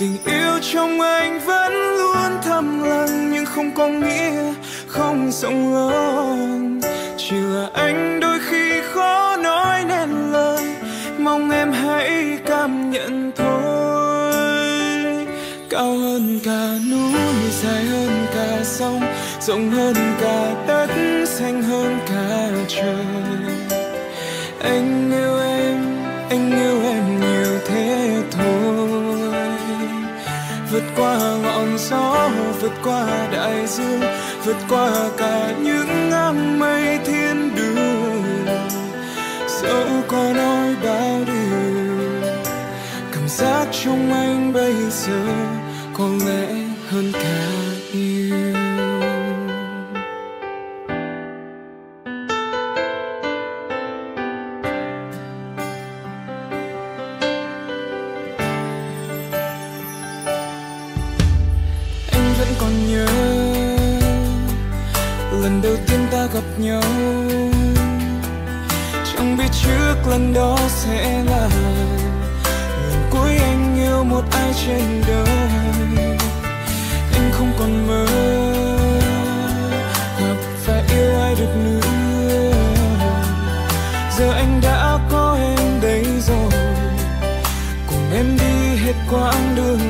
tình yêu trong anh vẫn luôn thầm lặng, nhưng không có nghĩa không rộng lớn. Chỉ là anh đôi khi khó nói nên lời, mong em hãy cảm nhận thôi. Cao hơn cả núi, dài hơn cả sông, rộng hơn cả đất, xanh hơn cả trời. Anh yêu vượt qua ngọn gió, vượt qua đại dương, vượt qua cả những áng mây thiên đường. Dẫu có nói bao điều, cảm giác trong anh bây giờ có lẽ hơn cả. Nhau. Chẳng biết trước lần đó sẽ là lần cuối anh yêu một ai trên đời. Anh không còn mơ gặp và yêu ai được nữa. Giờ anh đã có em đây rồi. Cùng em đi hết quãng đường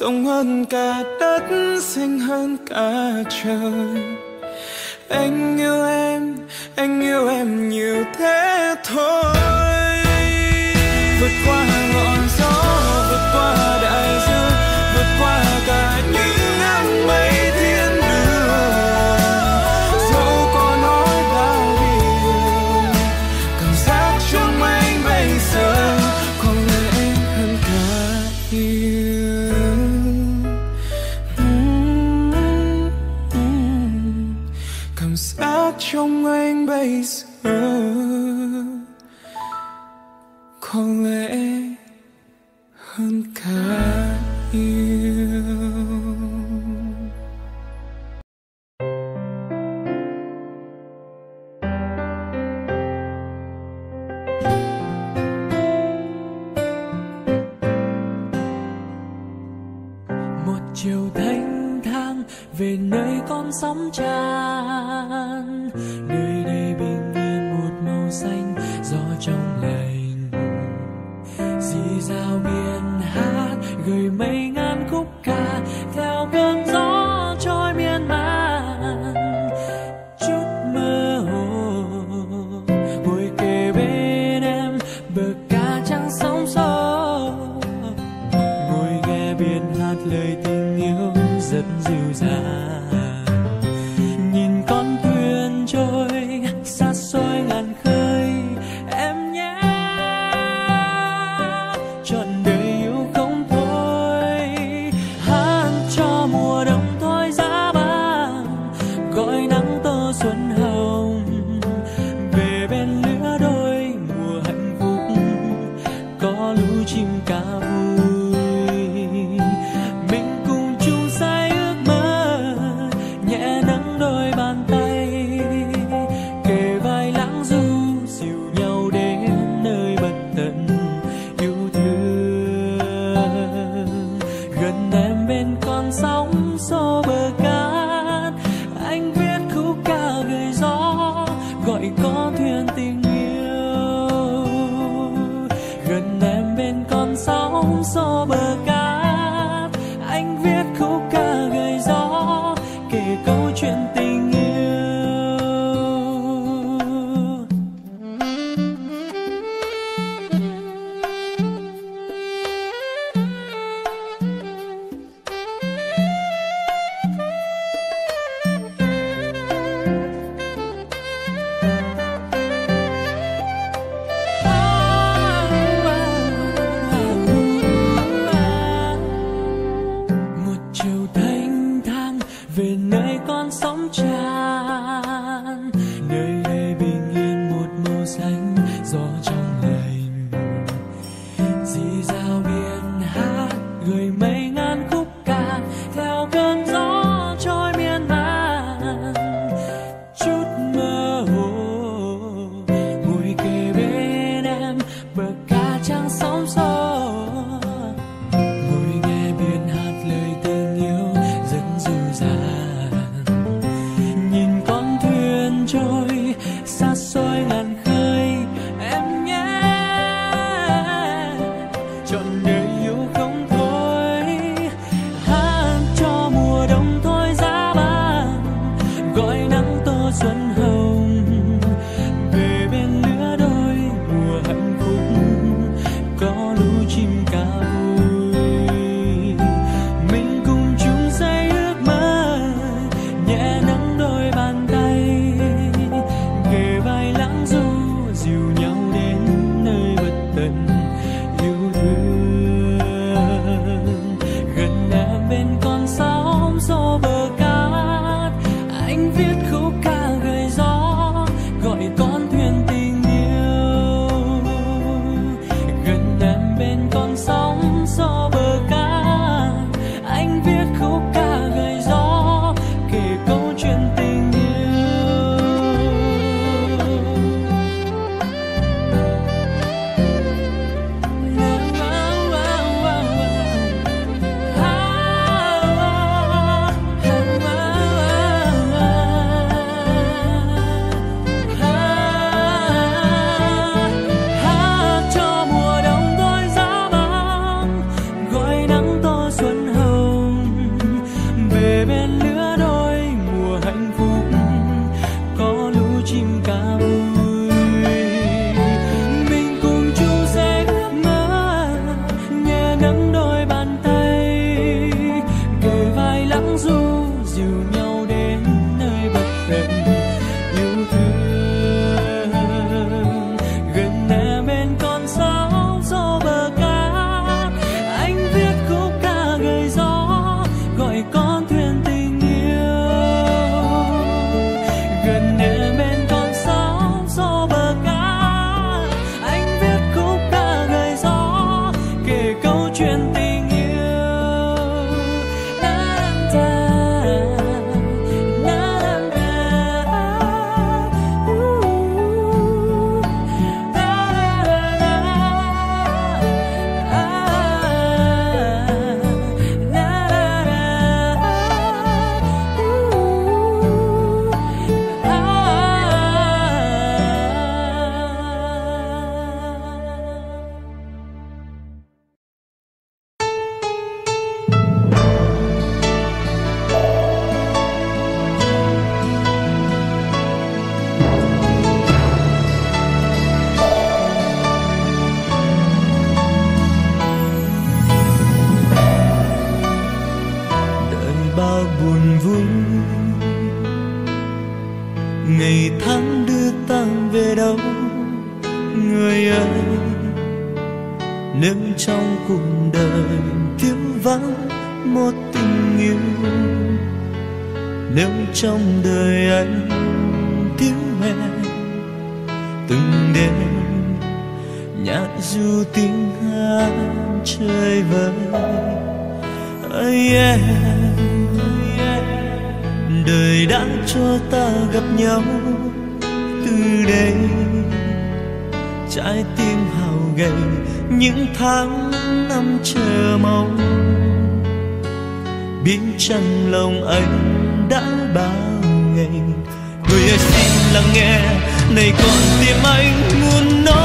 rộng hơn cả đất xanh hơn cả trời. Anh yêu em, anh yêu em nhiều thế thôi. Dễ hơn cả yêu. lời tình yêu rất dịu dàng. Nhìn con thuyền trôi xa xôi ngàn khơi, em nhé. Chọn đời yêu không thôi, hát cho mùa đông thôi giá vàng. Gọi nắng tơ xuân hồng, về bên lứa đôi mùa hạnh phúc. Có lũ chim ca kim nếu trong đời anh thiếu mẹ. Từng đêm nhạt du tiếng hát chơi vơi. Ơi em, đời đã cho ta gặp nhau từ đây. Trái tim hào gầy, những tháng năm chờ mong. Biết trong lòng anh bao ngày. Người ơi xin lắng nghe này còn tim anh muốn nói.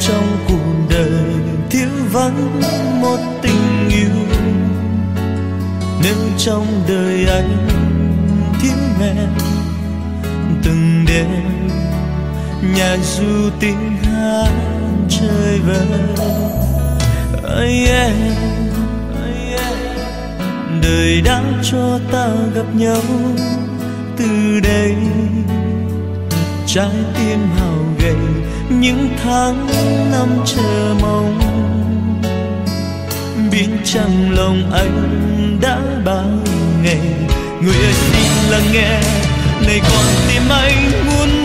Trong cuộc đời thiếu vắng một tình yêu. Nếu trong đời anh thiếu em từng đêm, nhà du tiếng hát chơi vơi ơi em đời đã cho ta gặp nhau từ đây. Trái tim hà những tháng năm chờ mong. Biết chăng lòng anh đã bao ngày, người ơi xin lắng nghe, này còn tim anh muốn